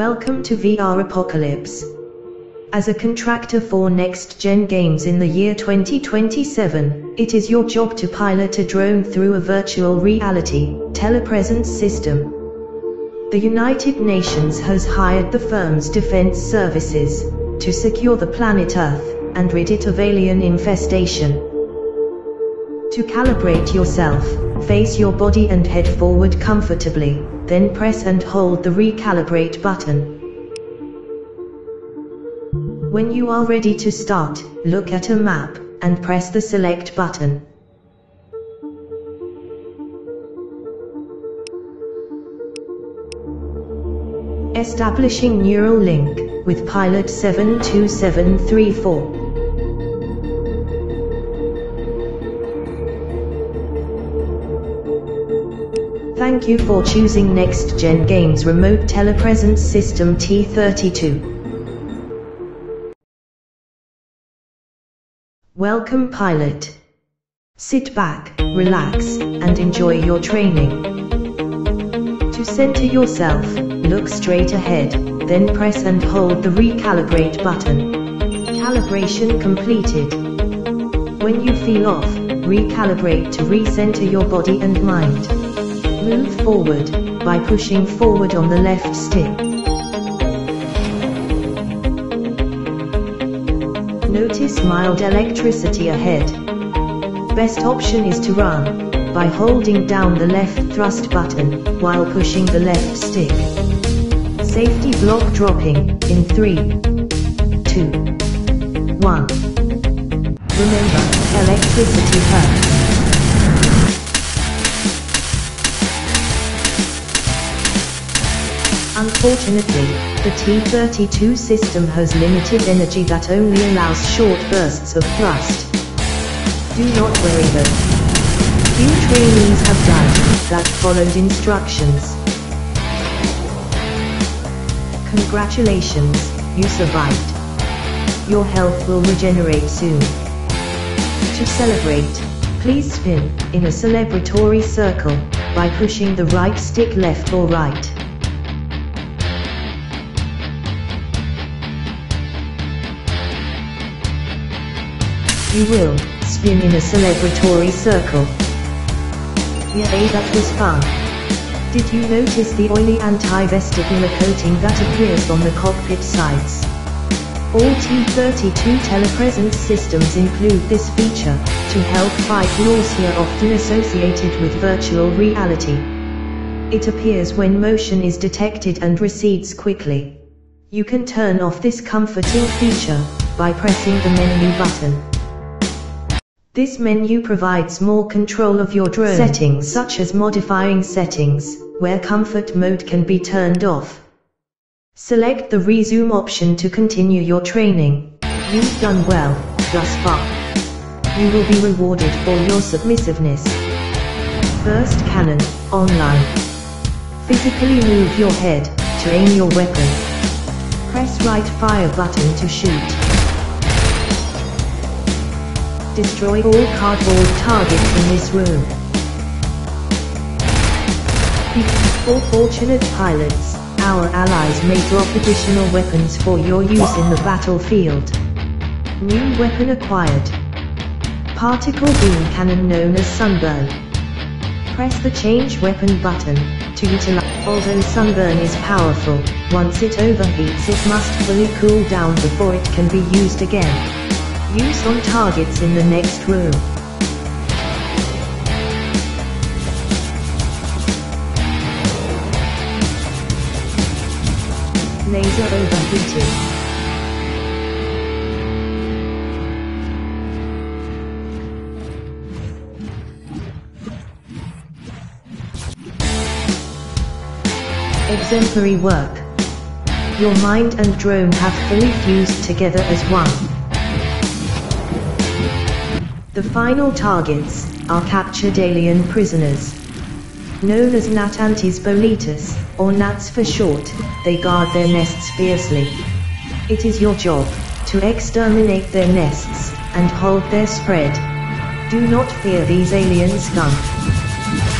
Welcome to VRApocalypse. As a contractor for next gen games in the year 2027, it is your job to pilot a drone through a virtual reality telepresence system. The United Nations has hired the firm's defense services to secure the planet Earth and rid it of alien infestation. To calibrate yourself, face your body and head forward comfortably, then press and hold the recalibrate button. When you are ready to start, look at a map, and press the select button. Establishing neural link with pilot 72734. Thank you for choosing Next Gen Games Remote Telepresence System T32. Welcome pilot. Sit back, relax, and enjoy your training. To center yourself, look straight ahead, then press and hold the recalibrate button. Calibration completed. When you feel off, recalibrate to recenter your body and mind. Move forward by pushing forward on the left stick. Notice mild electricity ahead. Best option is to run by holding down the left thrust button while pushing the left stick. Safety block dropping in 3, 2, 1. Remember, electricity hurts. Unfortunately, the T-32 system has limited energy that only allows short bursts of thrust. Do not worry though. Few trainees have died that followed instructions. Congratulations, you survived. Your health will regenerate soon. To celebrate, please spin in a celebratory circle by pushing the right stick left or right. You will spin in a celebratory circle. Yay, that was fun. Did you notice the oily anti-vestibular coating that appears on the cockpit sides? All T-32 telepresence systems include this feature, to help fight nausea often associated with virtual reality. It appears when motion is detected and recedes quickly. You can turn off this comforting feature, by pressing the menu button. This menu provides more control of your drone settings such as modifying settings, where comfort mode can be turned off. Select the resume option to continue your training. You've done well, thus far. You will be rewarded for your submissiveness. First cannon, online. Physically move your head, to aim your weapon. Press right fire button to shoot. Destroy all cardboard targets in this room. For fortunate pilots, our allies may drop additional weapons for your use in the battlefield. New weapon acquired. Particle beam cannon known as Sunburn. Press the change weapon button, to utilize. Although Sunburn is powerful, once it overheats it must fully cool down before it can be used again. Use on targets in the next room. Laser overheating. Exemplary work. Your mind and drone have fully fused together as one. The final targets are captured alien prisoners. Known as Natantes boletus, or Nats for short, they guard their nests fiercely. It is your job to exterminate their nests and hold their spread. Do not fear these alien scum.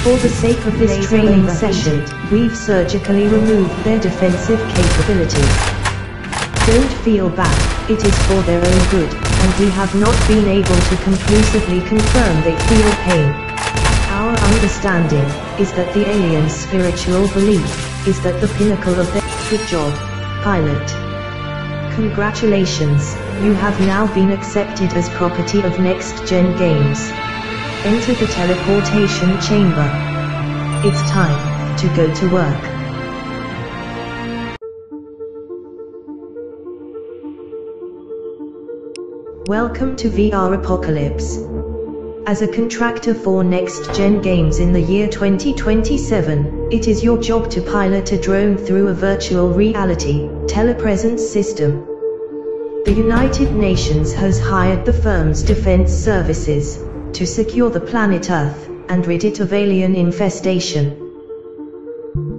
For the sake of this training session, we've surgically removed their defensive capabilities. Don't feel bad, it is for their own good, and we have not been able to conclusively confirm they feel pain. Our understanding is that the alien's spiritual belief is that the pinnacle of their good job, pilot. Congratulations, you have now been accepted as property of Next Gen Games. Enter the teleportation chamber. It's time to go to work. Welcome to VRApocalypse. As a contractor for Next Gen Games in the year 2027, it is your job to pilot a drone through a virtual reality telepresence system. The United Nations has hired the firm's defense services to secure the planet Earth and rid it of alien infestation.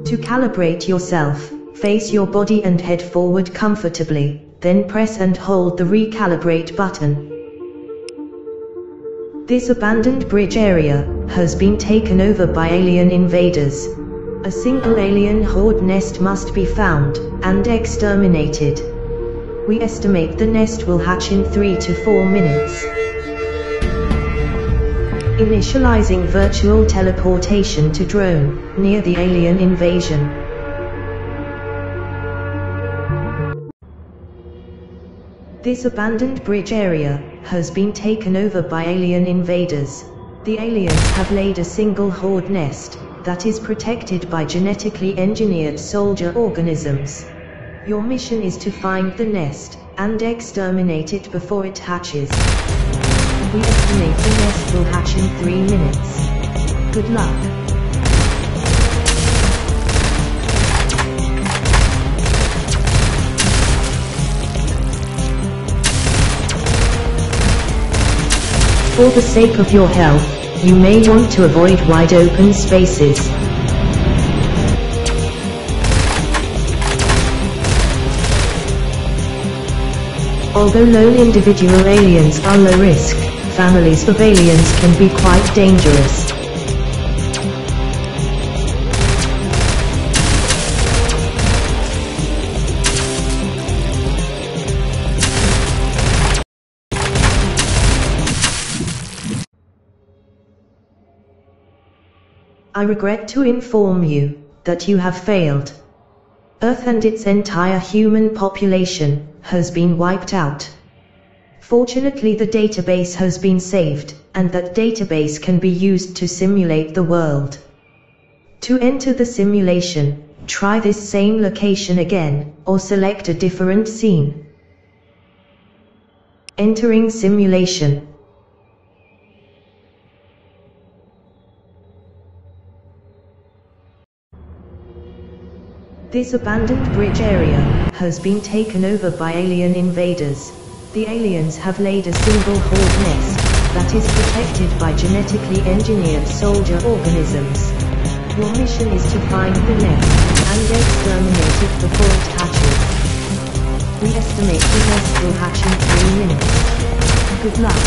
To calibrate yourself, face your body and head forward comfortably, then press and hold the recalibrate button. This abandoned bridge area has been taken over by alien invaders. A single alien horde nest must be found and exterminated. We estimate the nest will hatch in 3 to 4 minutes. Initializing virtual teleportation to drone, near the alien invasion. This abandoned bridge area has been taken over by alien invaders. The aliens have laid a single horde nest that is protected by genetically engineered soldier organisms. Your mission is to find the nest and exterminate it before it hatches. We estimate the nest will hatch in 3 minutes. Good luck. For the sake of your health, you may want to avoid wide open spaces. Although lone individual aliens are low risk, families of aliens can be quite dangerous. I regret to inform you that you have failed. Earth and its entire human population has been wiped out. Fortunately the database has been saved, and that database can be used to simulate the world. To enter the simulation, try this same location again, or select a different scene. Entering simulation. This abandoned bridge area has been taken over by alien invaders. The aliens have laid a single horde nest that is protected by genetically engineered soldier organisms. Your mission is to find the nest and exterminate it before it hatches. We estimate the nest will hatch in 3 minutes. Good luck.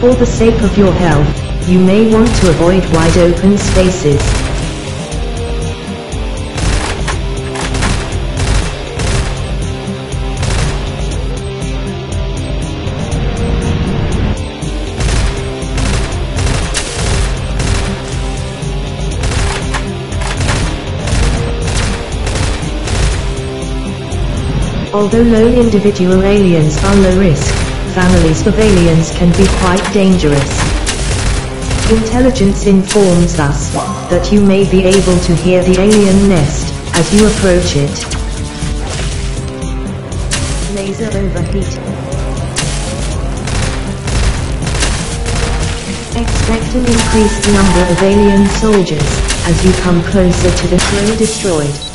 For the sake of your health, you may want to avoid wide open spaces. Although lone individual aliens are low risk, families of aliens can be quite dangerous. Intelligence informs us that you may be able to hear the alien nest as you approach it. Laser overheat. Expect an increased number of alien soldiers as you come closer to the throne destroyed.